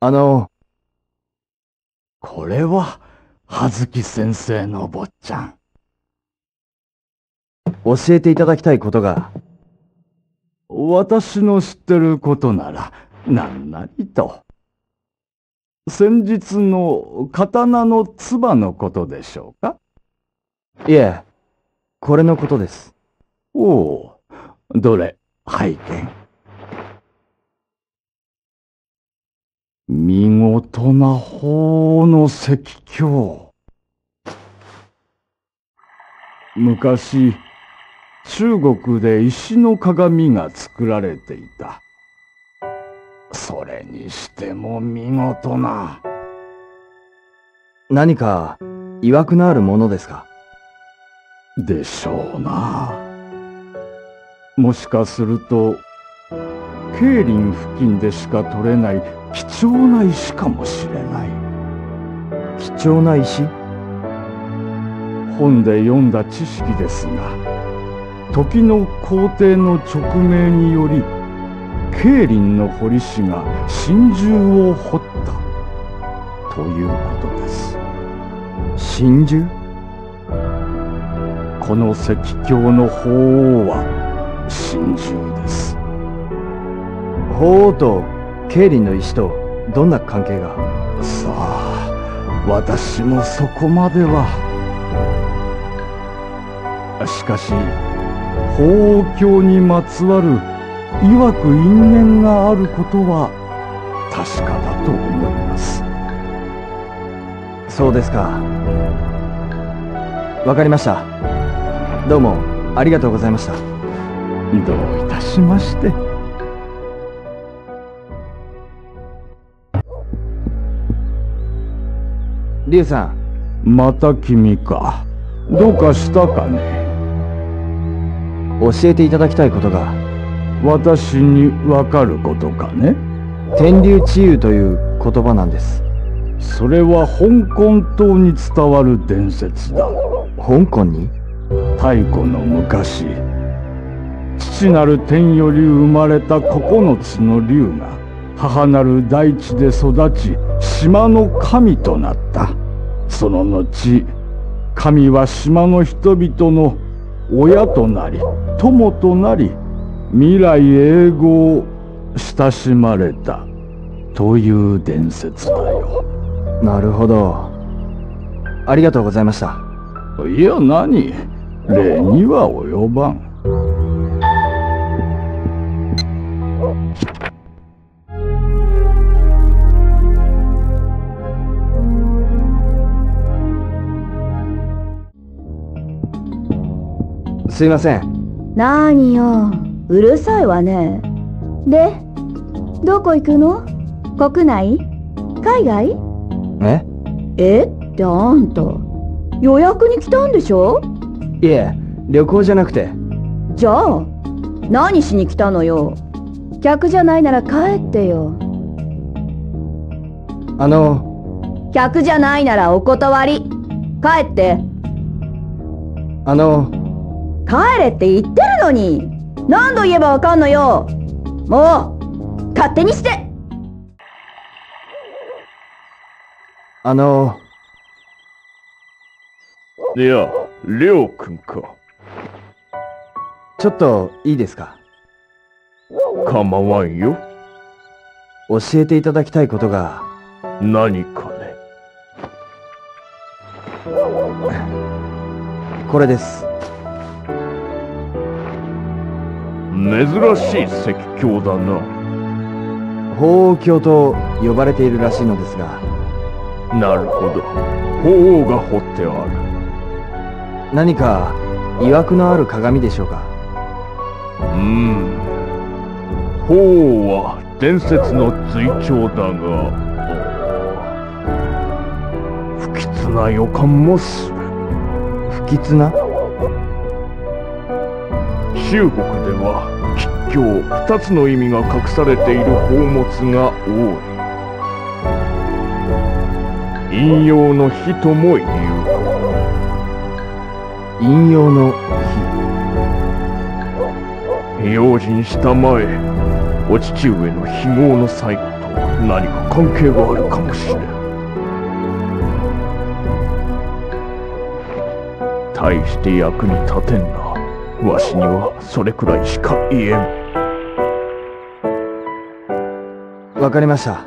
あの、これは、葉月先生の坊ちゃん。教えていただきたいことが、私の知ってることなら、何なりと。先日の刀の唾のことでしょうか？いえ、これのことです。おお、どれ、拝見。見事な方の石鏡。昔、中国で石の鏡が作られていた。それにしても見事な。何か、曰くのあるものですか？でしょうな。もしかすると、桂林付近でしか取れない貴重な石かもしれない。貴重な石本で読んだ知識ですが、時の皇帝の勅命により、桂林の彫師が真珠を彫ったということです。真珠この石鏡の鳳凰は真珠です。鳳凰と桂林の石とどんな関係が？さあ、私もそこまでは。しかし、鳳凰鏡にまつわる曰く因縁があることは確かだと思います。そうですか。わかりました。どうもありがとうございました。どういたしまして。リュウさん、また君か。どうかしたかね？教えていただきたいことが、私にわかることかね？天竜治癒という言葉なんです。それは香港島に伝わる伝説だ。香港に？太古の昔父なる天より生まれた九つの竜が母なる大地で育ち島の神となった。その後神は島の人々の親となり友となり未来永劫親しまれた。という伝説だよ。なるほど。ありがとうございました。いや何？礼には及ばんすいません。なーによ。うるさいわね。でどこ行くの？国内？海外？え？え？ってあんた予約に来たんでしょ？いえ、旅行じゃなくて、じゃあ何しに来たのよ？客じゃないなら帰ってよ。あの、客じゃないならお断り。帰って。あの、帰れって言ってるのに何度言えばわかんのよもう勝手にしてあの、いや、りょうくんか。ちょっといいですか？構わんよ。教えていただきたいことが、何かね。これです。珍しい石鏡だな。鳳凰鏡と呼ばれているらしいのですが、なるほど。鳳凰が彫ってある。何か、曰くのある鏡でしょうか？うーん。鳳凰は伝説の追徴だが、不吉な予感もする。不吉な？中国では吉凶二つの意味が隠されている宝物が多い引用の日とも言う引用の用心したまえ。お父上の非業の際と何か関係があるかもしれん。大して役に立てんな。わしにはそれくらいしか言えん。わかりました。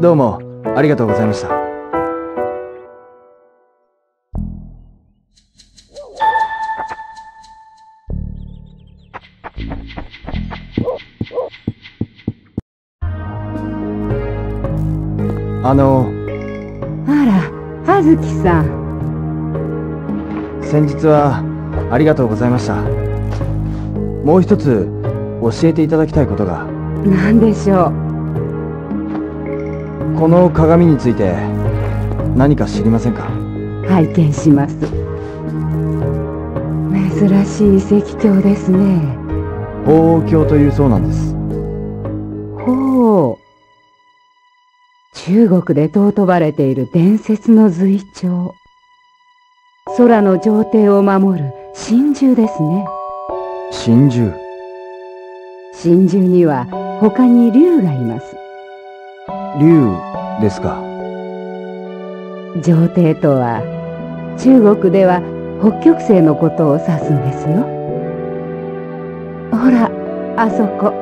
どうもありがとうございました。あのあら葉月さん。先日はありがとうございました。もう一つ教えていただきたいことが。何でしょう。この鏡について何か知りませんか？拝見します。珍しい石鏡ですね。鳳凰鏡というそうなんです。ほう中国で尊ばれている伝説の随鳥空の上帝を守る神獣ですね。真珠。神獣には他に竜がいます。竜ですか。上帝とは中国では北極星のことを指すんですよ。ほらあそこ。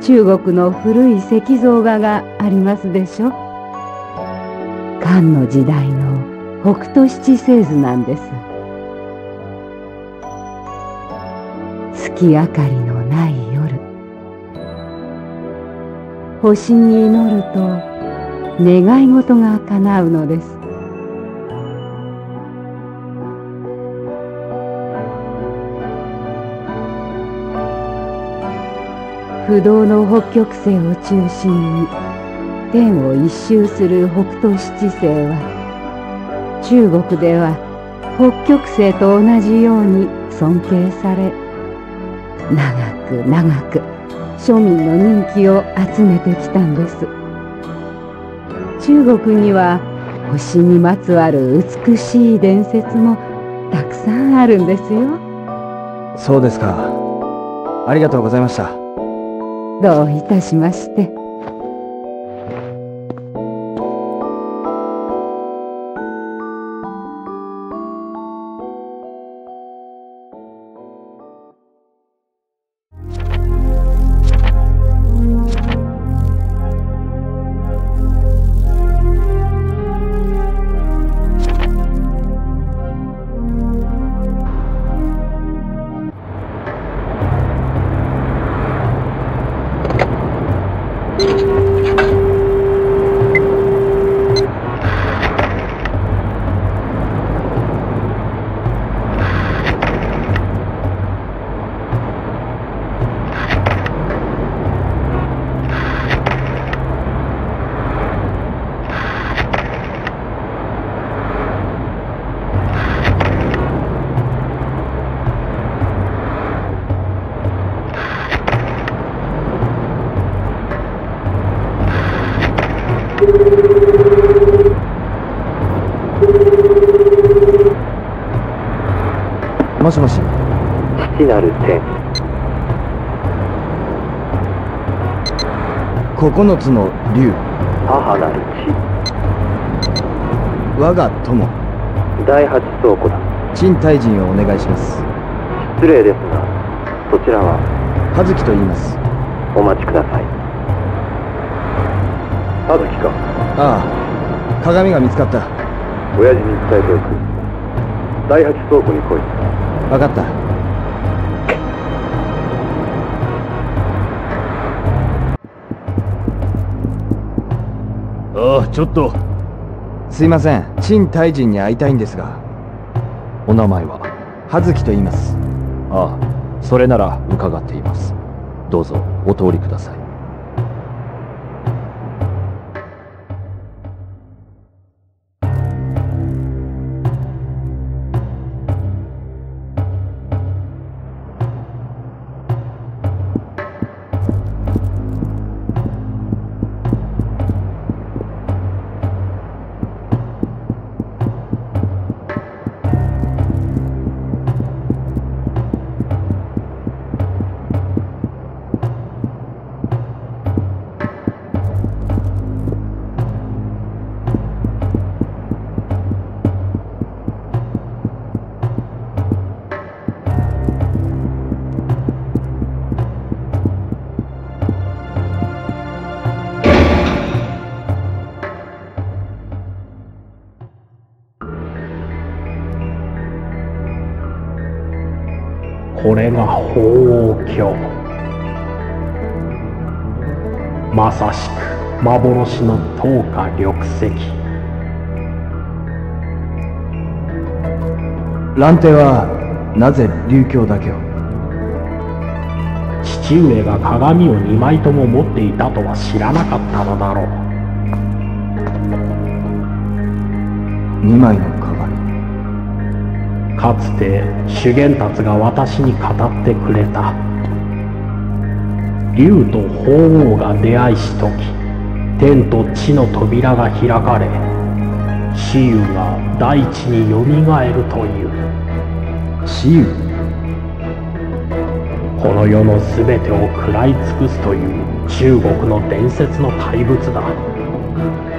中国の古い石像画がありますでしょ。漢の時代の北斗七星図なんです。月明かりのない夜。星に祈ると願い事が叶うのです。不動の北極星を中心に天を一周する北斗七星は中国では北極星と同じように尊敬され長く長く庶民の人気を集めてきたんです。中国には星にまつわる美しい伝説もたくさんあるんですよ。そうですか。ありがとうございました。どういたしまして もしもし。父なる天。九つの竜。母なる我が友。地第八倉庫だ。陳大臣をお願いします。失礼ですがそちらは。葉月と言います。お待ちください葉月かああ。鏡が見つかった。親父に伝えておく。第八倉庫に来い。分かった。ああちょっと。すいません。陳大臣に会いたいんですが。お名前は葉月と言います。ああそれなら伺っています。どうぞお通りくださいこれが法王鏡まさしく幻の灯火緑石。蘭亭はなぜ琉教だけを？父上が鏡を2枚とも持っていたとは知らなかったのだろう。2枚の鏡かつて修験達が私に語ってくれた。竜と鳳凰が出会いし時天と地の扉が開かれ雌雄が大地によみがえるという。雌雄この世の全てを食らい尽くすという中国の伝説の怪物だ。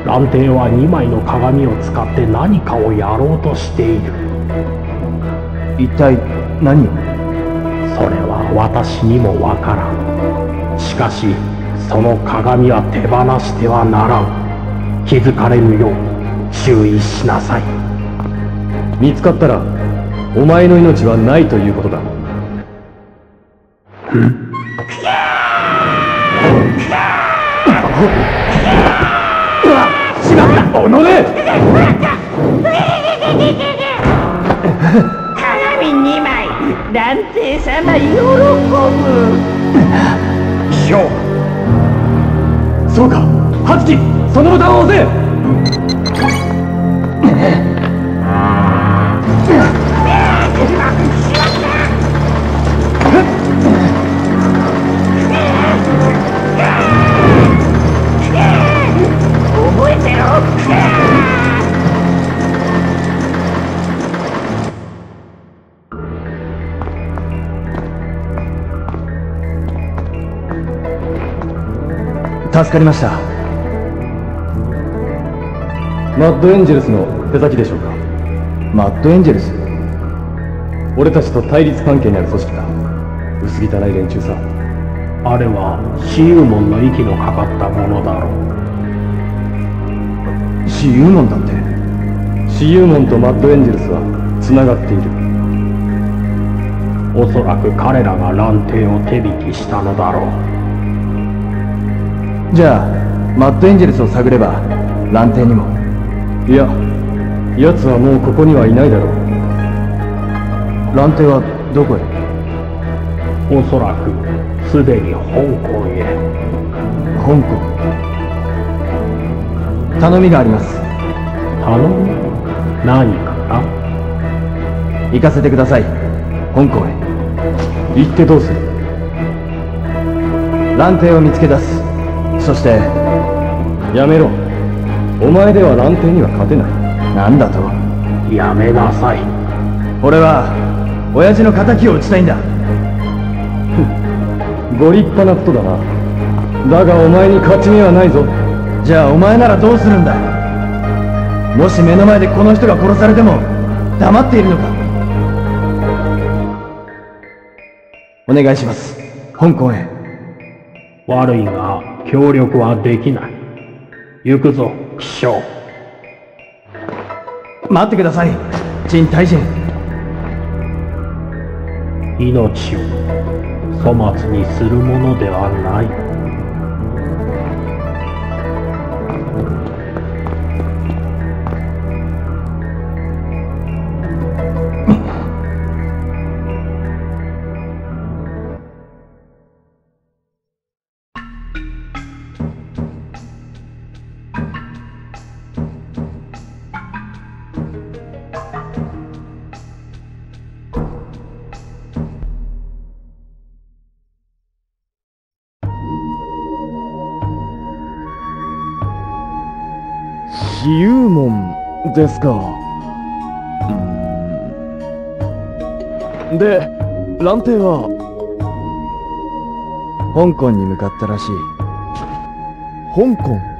蘭亭は2枚の鏡を使って何かをやろうとしている。一体何を？それは私にもわからん。しかしその鏡は手放してはならん。気づかれぬよう注意しなさい。見つかったらお前の命はないということだ。鏡2枚蘭亭様喜ぶ。そうか。葉月そのボタンを押せ。助かりました。マッドエンジェルスの手先でしょうか？マッドエンジェルス？俺たちと対立関係にある組織だ。薄汚い連中さ。あれは雌雄門の息のかかったものだろう。雌雄門だって？シユーモンとマッドエンジェルスはつながっている。おそらく彼らが蘭亭を手引きしたのだろうじゃあマッドエンジェルスを探れば蘭亭にも。いや奴はもうここにはいないだろう。蘭亭はどこへ？おそらくすでに香港へ。香港。頼みがあります。頼む何か？な行かせてください。香港へ。行ってどうする？蘭亭を見つけ出すそしてやめろ。お前では蘭亭には勝てない。なんだと？やめなさい。俺は親父の敵を討ちたいんだ。ご立派なことだな。だがお前に勝ち目はないぞ。じゃあお前ならどうするんだ。もし目の前でこの人が殺されても黙っているのか。お願いします。香港へ。悪いが協力はできない。行くぞ気象待ってください。陳大臣命を粗末にするものではない。死幽門ですか。で蘭亭は？香港に向かったらしい。香港？